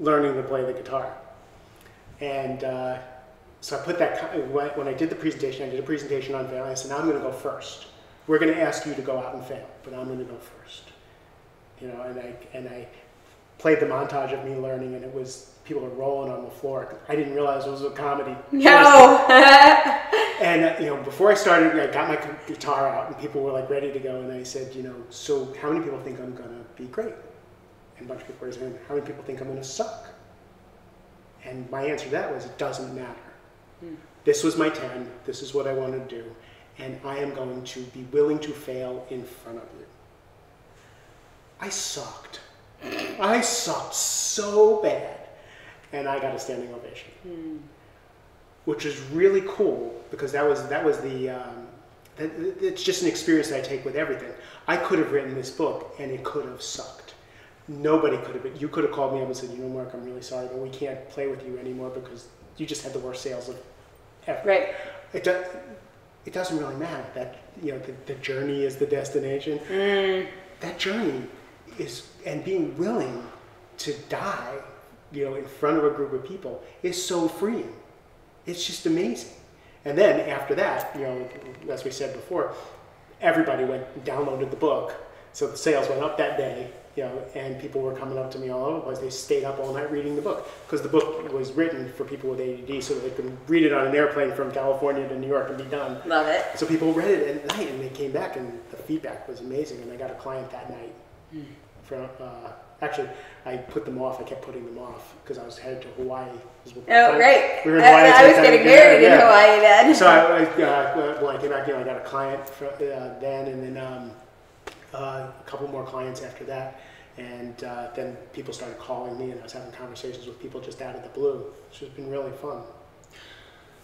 learning to play the guitar, and uh, so I put that when when I did the presentation. I did a presentation on fail. I said, "Now I'm going to go first. We're going to ask you to go out and fail, but I'm going to go first. You know, and I and I played the montage of me learning, and it was people were rolling on the floor. I didn't realize it was a comedy. no. And uh, you know, before I started, I got my guitar out, and people were like ready to go. And I said, you know, so how many people think I'm gonna be great? And a bunch of people were saying, how many people think I'm gonna suck? And my answer to that was, it doesn't matter. This was my ten. This is what I want to do, and I am going to be willing to fail in front of you. I sucked. I sucked so bad, and I got a standing ovation which is really cool because that was that was the um, it's just an experience that I take with everything. I could have written this book and it could have sucked. Nobody could have. Been, you could have called me up and said, "You know, Mark, I'm really sorry, but we can't play with you anymore because you just had the worst sales of ever." right. It do, it doesn't really matter. That you know, the, the journey is the destination. That journey is and being willing to die, you know, in front of a group of people is so freeing. It's just amazing. And then after that, you know, as we said before, everybody went and downloaded the book. So the sales went up that day, you know, and people were coming up to me all over the place. They stayed up all night reading the book because the book was written for people with ADD so they could read it on an airplane from California to New York and be done. Love it. So people read it at night and they came back and the feedback was amazing. And I got a client that night. From uh, actually, I put them off. I kept putting them off because I was headed to Hawaii. Oh, right. We were in Uh, Hawaii at I was getting married Yeah, in. Hawaii then. So I, I, uh, when I came back, you know, I got a client fr uh, then, and then um, uh, a couple more clients after that. And uh, then people started calling me, and I was having conversations with people just out of the blue. It's just been really fun.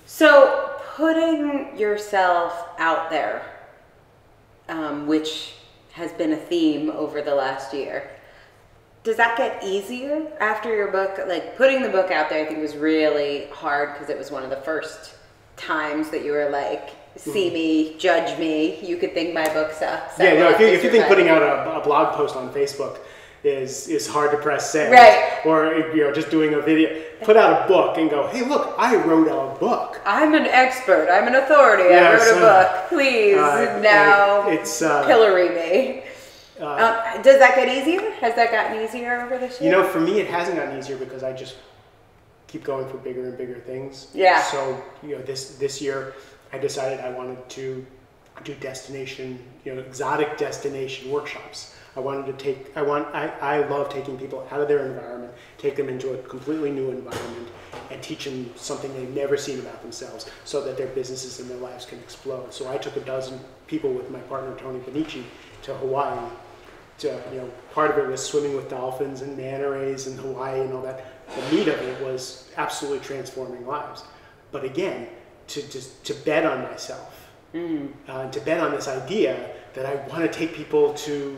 So, putting yourself out there, um, which has been a theme over the last year, does that get easier after your book? Like, putting the book out there, I think was really hard because it was one of the first times that you were like, see me, judge me, you could think my book sucks. yeah, no, if you, if you think putting out a, a blog post on Facebook is is hard to press send, Right. Or you know, just doing a video, put out a book and go, hey, look, I wrote a book. I'm an expert, I'm an authority, Yeah, I wrote so, a book, please, Uh, now it's uh, pillory me. Uh, Um, does that get easier? Has that gotten easier over this year? You know, for me, it hasn't gotten easier because I just keep going for bigger and bigger things. Yeah. So you know, this this year, I decided I wanted to do destination, you know, exotic destination workshops. I wanted to take. I want. I, I love taking people out of their environment, take them into a completely new environment, and teach them something they've never seen about themselves, so that their businesses and their lives can explode. So I took a dozen people with my partner Tony Benici to Hawaii to, you know, part of it was swimming with dolphins and manta rays in Hawaii and all that. The meat of it was absolutely transforming lives. But again, to just to bet on myself, uh, to bet on this idea that I want to take people to.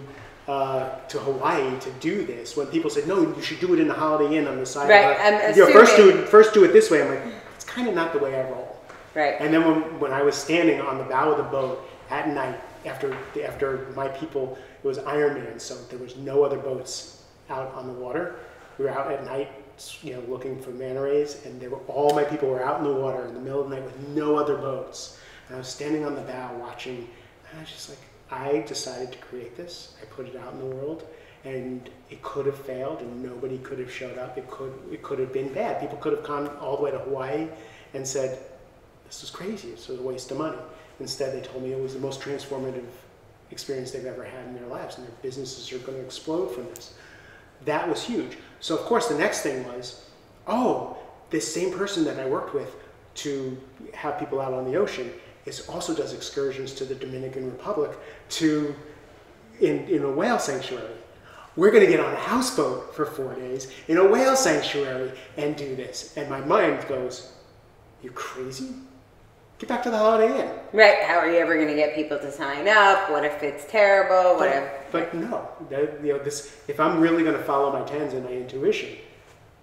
Uh, to Hawaii to do this. When people said, "No, you should do it in the Holiday Inn on the side," Right, of I'm the, you know, first do it first do it this way. I'm like, it's kind of not the way I roll. Right. And then when, when I was standing on the bow of the boat at night after after my people, it was Ironman, so there was no other boats out on the water. We were out at night, you know, looking for manta rays, and they were all my people were out in the water in the middle of the night with no other boats. And I was standing on the bow watching, and I was just like, I decided to create this. I put it out in the world, and it could have failed, and nobody could have showed up. It could it could have been bad. People could have gone all the way to Hawaii and said, this was crazy. This was a waste of money. Instead, they told me it was the most transformative experience they've ever had in their lives, and their businesses are going to explode from this. That was huge. So, of course, the next thing was, oh, this same person that I worked with to have people out on the ocean is also does excursions to the Dominican Republic to in, in a whale sanctuary. We're going to get on a houseboat for four days in a whale sanctuary and do this. And my mind goes, you crazy? Get back to the Holiday Inn. Right. How are you ever going to get people to sign up? What if it's terrible? What if. But, but no, that, you know, this. If I'm really going to follow my tens and my intuition,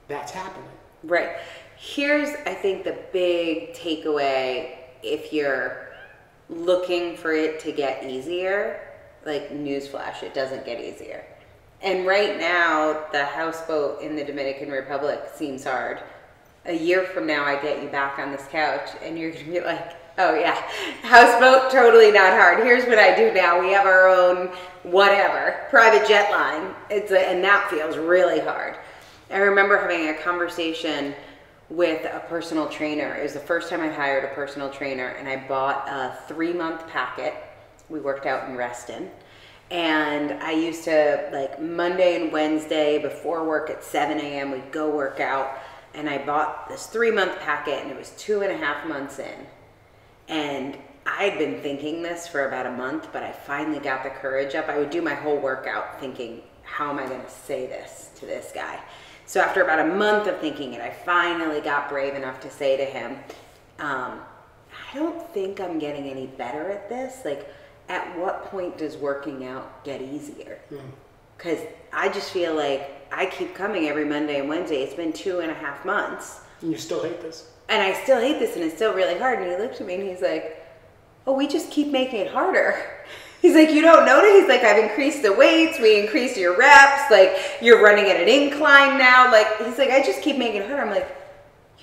that's happening. Right. Here's, I think, the big takeaway if you're looking for it to get easier. Like, newsflash, it doesn't get easier. And right now, the houseboat in the Dominican Republic seems hard. A year from now, I get you back on this couch, and you're gonna be like, oh yeah, houseboat, totally not hard. Here's what I do now. We have our own whatever, private jet line. It's a, and that feels really hard. I remember having a conversation with a personal trainer. It was the first time I hired a personal trainer, and I bought a three month packet. We worked out in Reston. And I used to, like, Monday and Wednesday before work at 7 a.m., we'd go work out. And I bought this three month packet, and it was two and a half months in. And I'd been thinking this for about a month, but I finally got the courage up. I would do my whole workout thinking, how am I going to say this to this guy? So after about a month of thinking it, I finally got brave enough to say to him, um, I don't think I'm getting any better at this. Like, at what point does working out get easier? Because I just feel like I keep coming every Monday and Wednesday. It's been two and a half months And you still hate this. and I still hate this and it's still really hard. And he looked at me and he's like, Oh, we just keep making it harder. He's like, You don't notice? He's like, I've increased the weights, we increased your reps, like you're running at an incline now. Like he's like, I just keep making it harder. I'm like,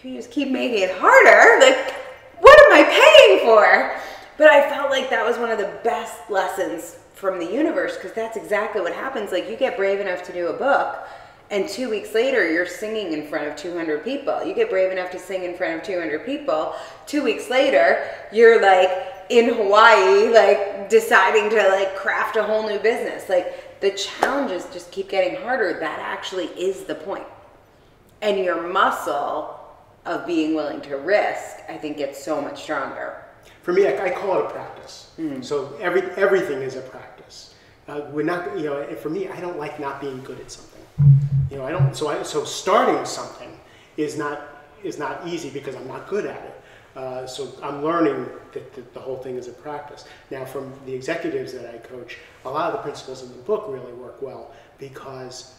You just keep making it harder? Like, what am I paying for? But I felt like that was one of the best lessons from the universe because that's exactly what happens. Like you get brave enough to do a book and two weeks later, you're singing in front of 200 people. You get brave enough to sing in front of 200 people. Two weeks later, you're like in Hawaii, like deciding to like craft a whole new business. Like the challenges just keep getting harder. That actually is the point. And your muscle of being willing to risk, I think, gets so much stronger. For me, I, I call it a practice. So every everything is a practice. Uh, we're not, you know, for me, I don't like not being good at something. You know, I don't. So I, so starting something is not is not easy because I'm not good at it. Uh, so I'm learning that the, the whole thing is a practice. Now, from the executives that I coach, a lot of the principles in the book really work well because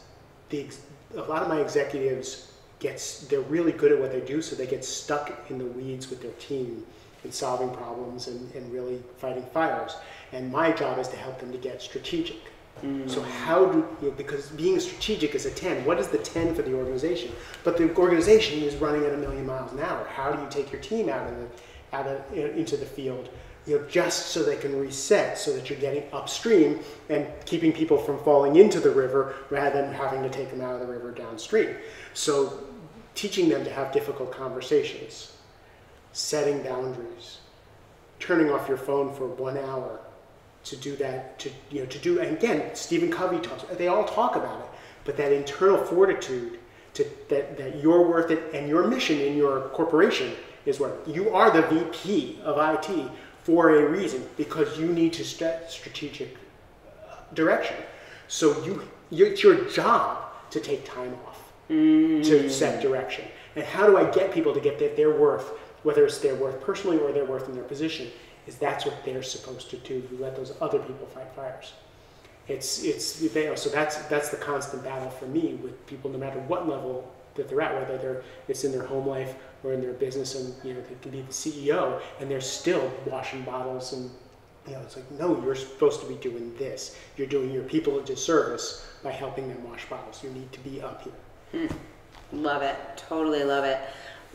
the a lot of my executives gets they're really good at what they do, so they get stuck in the weeds with their team and solving problems and, and really fighting fires. And my job is to help them to get strategic. So mm. how do you know, because being strategic is a 10. What is the 10 for the organization? But the organization is running at a million miles an hour. How do you take your team out of the out of you know, into the field? You know, just so they can reset, so that you're getting upstream and keeping people from falling into the river rather than having to take them out of the river downstream. So, teaching them to have difficult conversations, setting boundaries, turning off your phone for one hour to do that to you know to do and again stephen covey talks they all talk about it but that internal fortitude to that, that you're worth it and your mission in your corporation is what you are the vp of it for a reason because you need to set strategic direction. So you you- it's your job to take time off to mm. set direction. And how do i get people to get that they're worth whether it's their worth personally or their worth in their position, is that's what they're supposed to do. You let those other people fight fires. It's it's know, so that's that's the constant battle for me with people, no matter what level that they're at, whether they're it's in their home life or in their business, and you know they can be the CEO and they're still washing bottles and you know it's like no, you're supposed to be doing this. You're doing your people a disservice by helping them wash bottles. You need to be up here. Hmm. Love it. Totally love it.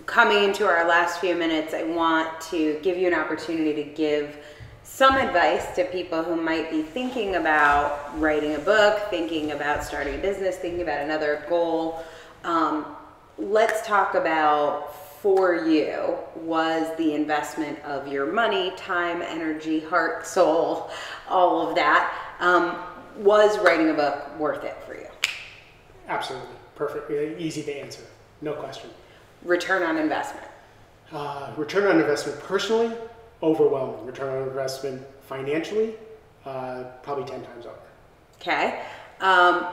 Coming into our last few minutes, I want to give you an opportunity to give some advice to people who might be thinking about writing a book, thinking about starting a business, thinking about another goal. Um, let's talk about for you was the investment of your money, time, energy, heart, soul, all of that. Um, was writing a book worth it for you? Absolutely perfect, easy to answer, no question. Return on investment. Uh, return on investment personally, overwhelming. Return on investment financially, uh, probably 10 times over. Okay. Um,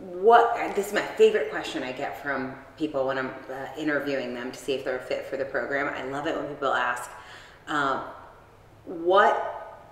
what this is my favorite question I get from people when I'm uh, interviewing them to see if they're a fit for the program. I love it when people ask, um, "What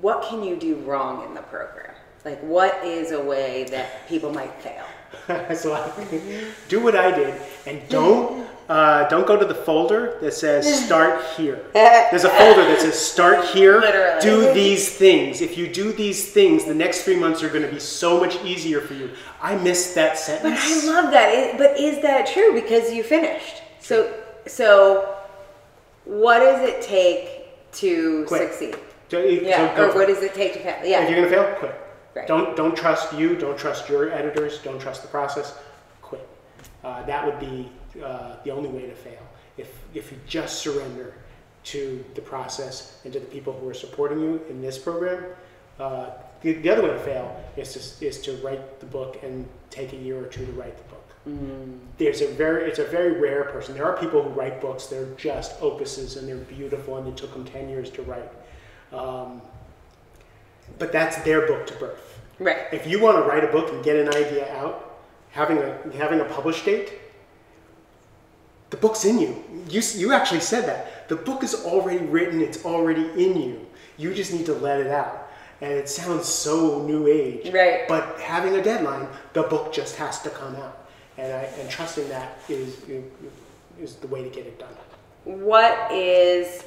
what can you do wrong in the program? Like, what is a way that people might fail?" so I, do what I did and don't uh, don't go to the folder that says start here. There's a folder that says start here. Literally. Do these things. If you do these things, the next three months are going to be so much easier for you. I missed that sentence. But. I love that. It, but is that true? Because you finished. So so, what does it take to Quit. succeed? So, it- Yeah. go or what does it take to fail? If Yeah. you're going to fail, quit. Right. Don't don't trust you. Don't trust your editors. Don't trust the process. Quit. Uh, that would be uh, the only way to fail. If if you just surrender to the process and to the people who are supporting you in this program, uh, the, the other way to fail is to is to write the book and take a year or two to write the book. There's a very it's a very rare person. There are people who write books. They're just opuses and they're beautiful and it took them ten years to write. Um, but that's their book to birth. Right. If you want to write a book and get an idea out, having a having a publish date, the book's in you. You you actually said that. The book is already written. It's already in you. You just need to let it out. And it sounds so new age. Right. But having a deadline, the book just has to come out. And I, and trusting that is is the way to get it done. what is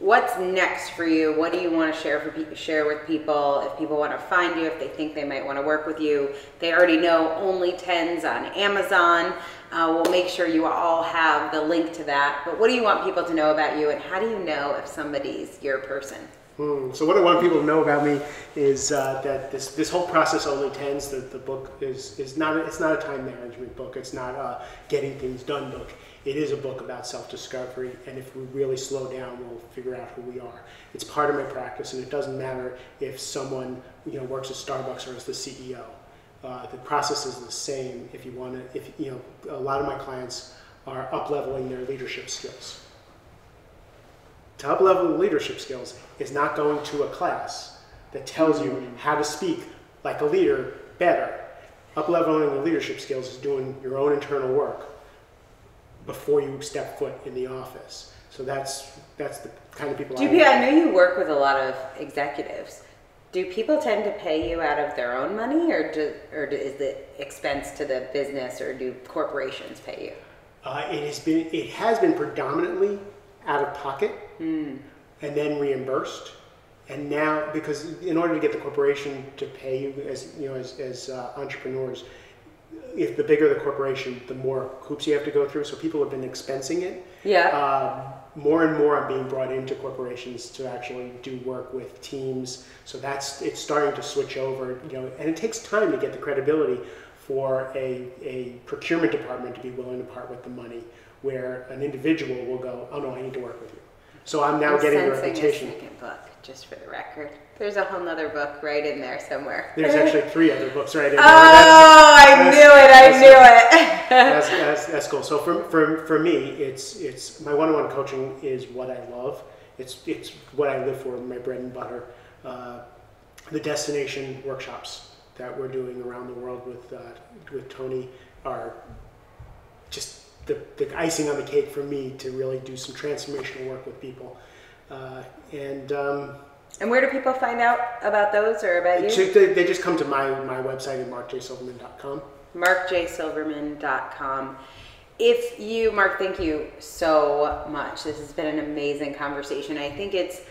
what's next for you what do you want to share for people share with people if people want to find you if they think they might want to work with you they already know only tens on amazon uh, we'll make sure you all have the link to that but what do you want people to know about you and how do you know if somebody's your person Hmm. So what I want people to know about me is uh, that this, this whole process only tens. that the book is, is not a, it's not a time management book. It's not a getting things done book. It is a book about self-discovery, and if we really slow down, we'll figure out who we are. It's part of my practice, and it doesn't matter if someone you know works at Starbucks or is the CEO. Uh, the process is the same. If you want to, if you know, a lot of my clients are up leveling their leadership skills top level leadership skills is not going to a class that tells you how to speak like a leader better. Up leveling the leadership skills is doing your own internal work before you step foot in the office. So that's that's the kind of people do I you, i know you work with a lot of executives do people tend to pay you out of their own money or do, or do, is it expense to the business or do corporations pay you Uh, it has been it has been predominantly out of pocket and then reimbursed. And now, because in order to get the corporation to pay you as you know as, as uh, entrepreneurs, if the bigger the corporation, the more hoops you have to go through. So people have been expensing it. yeah Um, more and more, I'm being brought into corporations to actually do work with teams. So that's it's starting to switch over. You know, and it takes time to get the credibility for a, a procurement department to be willing to part with the money, where an individual will go, oh no, I need to work with you. So I'm now I'm getting a reputation. A second book, just for the record. There's a whole nother book right in there somewhere. There's actually three other books right in there. Oh, That's- I that's- knew it! I knew it. that's, that's, that's cool. So for, for, for me, it's it's my one-on-one coaching is what I love. It's it's what I live for, my bread and butter. Uh, the destination workshops that we're doing around the world with uh, with Tony are just the, the icing on the cake for me to really do some transformational work with people. Uh, and um, And where do people find out about those or about you? so they, they just come to my, my website at markjsilverman.com. markjsilverman.com. If you, Mark, thank you so much. This has been an amazing conversation. I think it's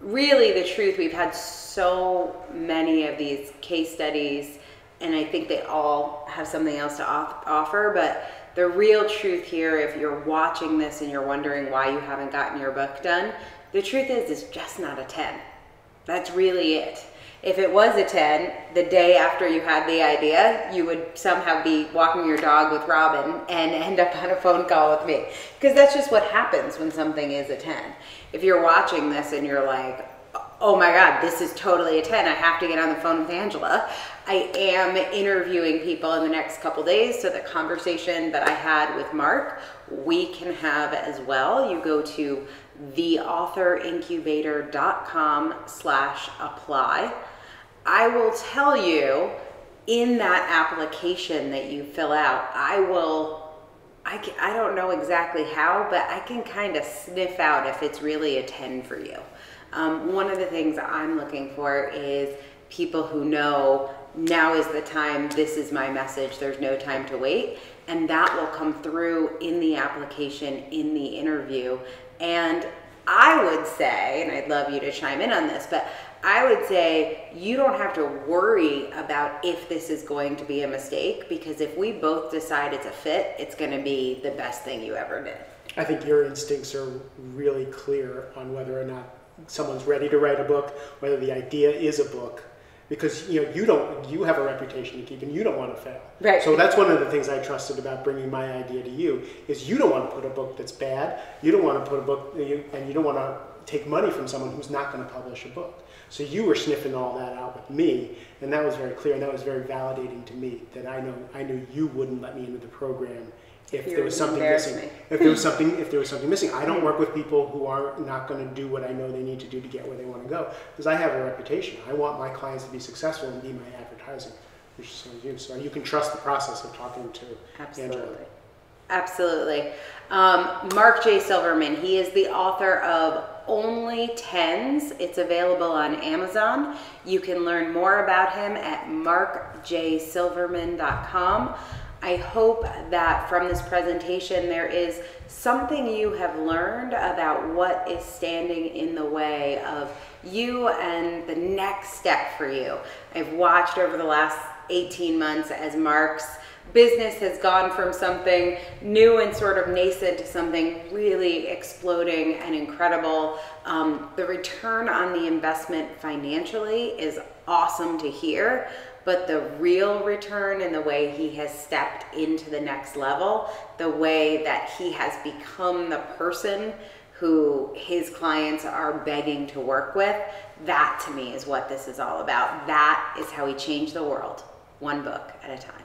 really the truth. We've had so many of these case studies, and I think they all have something else to off- offer. But the real truth here, if you're watching this and you're wondering why you haven't gotten your book done, the truth is, it's just not a 10. That's really it. If it was a 10, the day after you had the idea, you would somehow be walking your dog with Robin and end up on a phone call with me. Because that's just what happens when something is a 10. If you're watching this and you're like, oh my God, this is totally a 10, I have to get on the phone with Angela. I am interviewing people in the next couple days, so the conversation that I had with Mark, we can have as well. You go to theauthorincubator.com slash apply. I will tell you in that application that you fill out, I will, I, I don't know exactly how, but I can kind of sniff out if it's really a 10 for you. Um, one of the things I'm looking for is people who know now is the time, this is my message, there's no time to wait. And that will come through in the application, in the interview. And I would say, and I'd love you to chime in on this, but I would say you don't have to worry about if this is going to be a mistake because if we both decide it's a fit, it's going to be the best thing you ever did. I think your instincts are really clear on whether or not someone's ready to write a book, whether the idea is a book, because you know you don't you have a reputation to keep and you don't want to fail. Right. So that's one of the things I trusted about bringing my idea to you is you don't want to put a book that's bad. You don't want to put a book and you don't want to take money from someone who's not going to publish a book. So you were sniffing all that out with me, and that was very clear, and that was very validating to me that I know I knew you wouldn't let me into the program if You there was something missing. me. If there was something, if there was something missing, I don't work with people who are not going to do what I know they need to do to get where they want to go, because I have a reputation. I want my clients to be successful and be my advertising, which is so you. So you can trust the process of talking to Angela. Absolutely. Absolutely. Um, Mark J. Silverman, he is the author of Only Tens. It's available on Amazon. You can learn more about him at markjsilverman.com. I hope that from this presentation there is something you have learned about what is standing in the way of you and the next step for you. I've watched over the last 18 months as Mark's business has gone from something new and sort of nascent to something really exploding and incredible. Um, the return on the investment financially is awesome to hear, but the real return in the way he has stepped into the next level, the way that he has become the person who his clients are begging to work with, that to me is what this is all about. That is how he changed the world, one book at a time.